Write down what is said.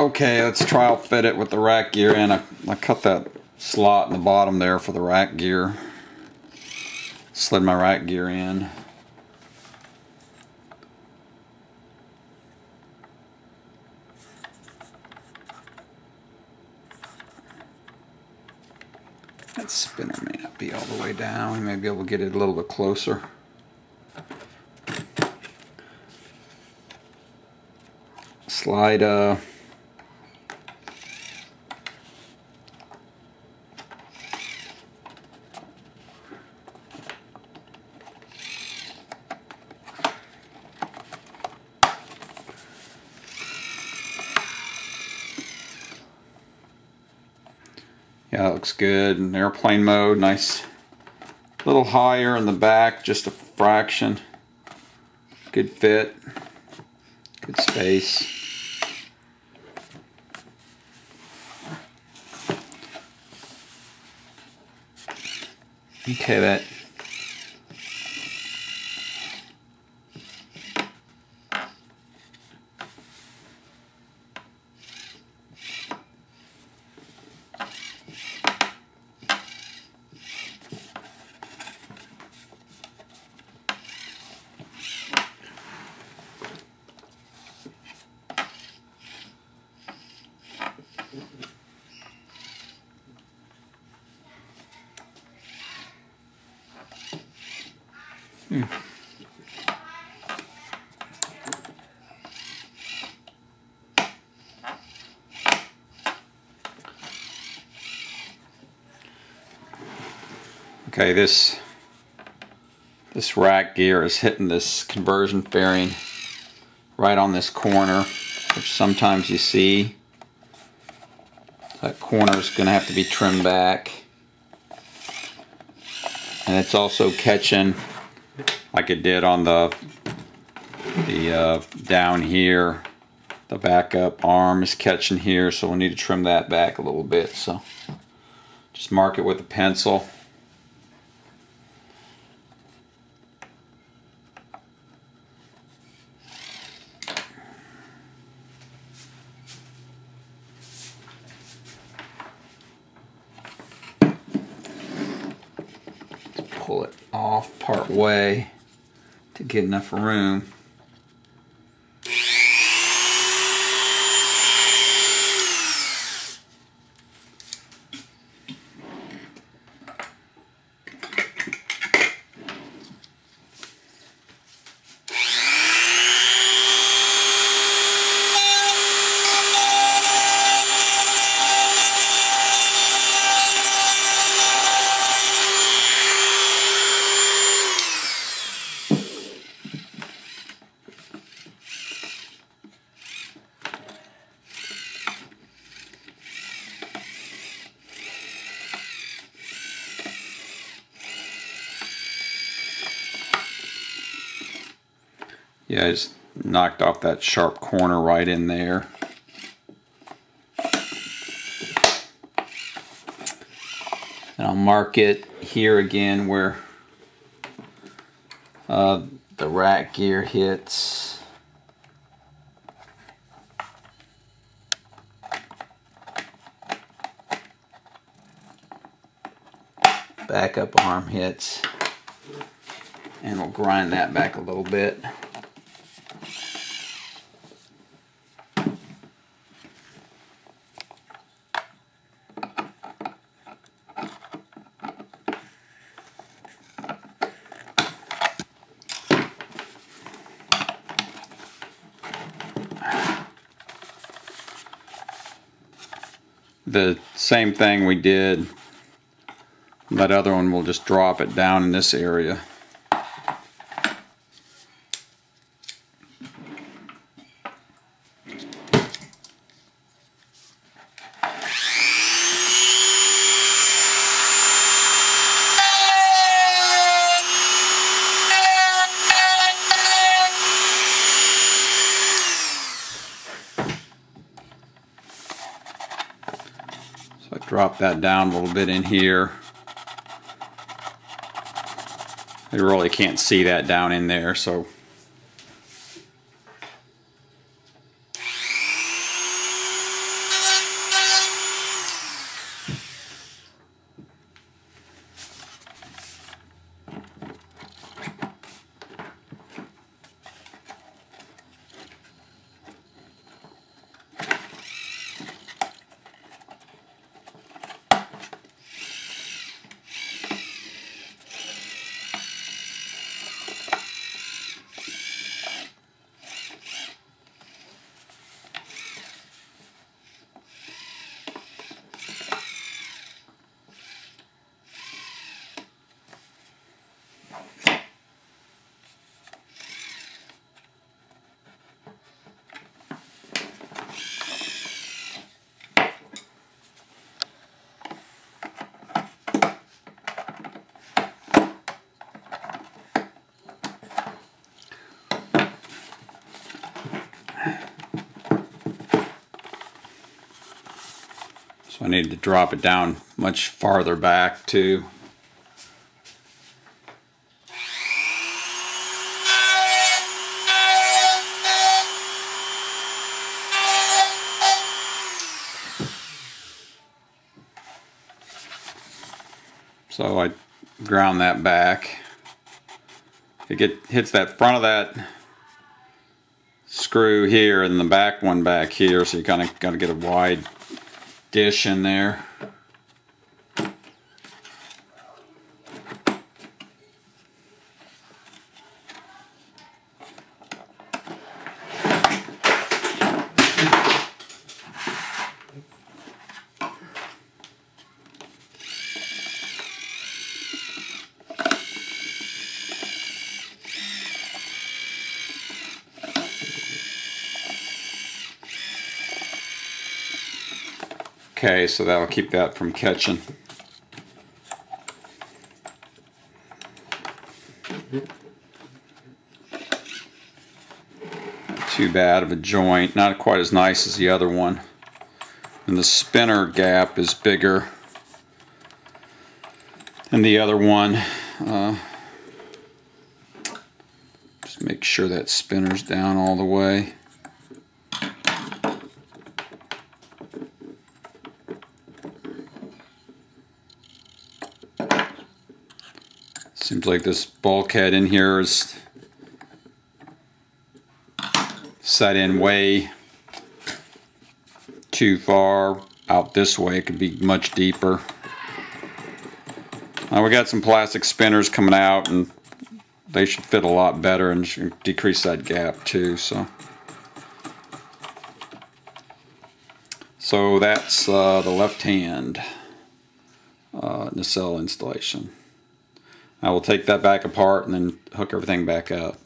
Okay, let's trial fit it with the rack gear in. I, I cut that slot in the bottom there for the rack gear. Slid my rack gear in. That spinner may not be all the way down. We may be able to get it a little bit closer. Slide uh, Yeah, that looks good. In airplane mode, nice. Little higher in the back, just a fraction. Good fit. Good space. Okay, that Okay, this this rack gear is hitting this conversion fairing right on this corner, which sometimes you see. That corner is going to have to be trimmed back. And it's also catching like it did on the the uh, down here. The backup arm is catching here so we'll need to trim that back a little bit so. Just mark it with a pencil. Pull it off part way to get enough room. Yeah, I just knocked off that sharp corner right in there. And I'll mark it here again where uh, the rack gear hits. Backup arm hits. And we'll grind that back a little bit. The same thing we did. That other one will just drop it down in this area. Drop that down a little bit in here. You really can't see that down in there, so Needed to drop it down much farther back too. So I ground that back. It get hits that front of that screw here and the back one back here, so you kind of got to get a wide dish in there. Okay, so that'll keep that from catching. Not too bad of a joint, not quite as nice as the other one. And the spinner gap is bigger than the other one. Uh, just make sure that spinner's down all the way. Seems like this bulkhead in here is set in way too far out this way. It could be much deeper. Now we got some plastic spinners coming out and they should fit a lot better and decrease that gap too. So, so that's uh, the left hand uh, nacelle installation. I will take that back apart and then hook everything back up.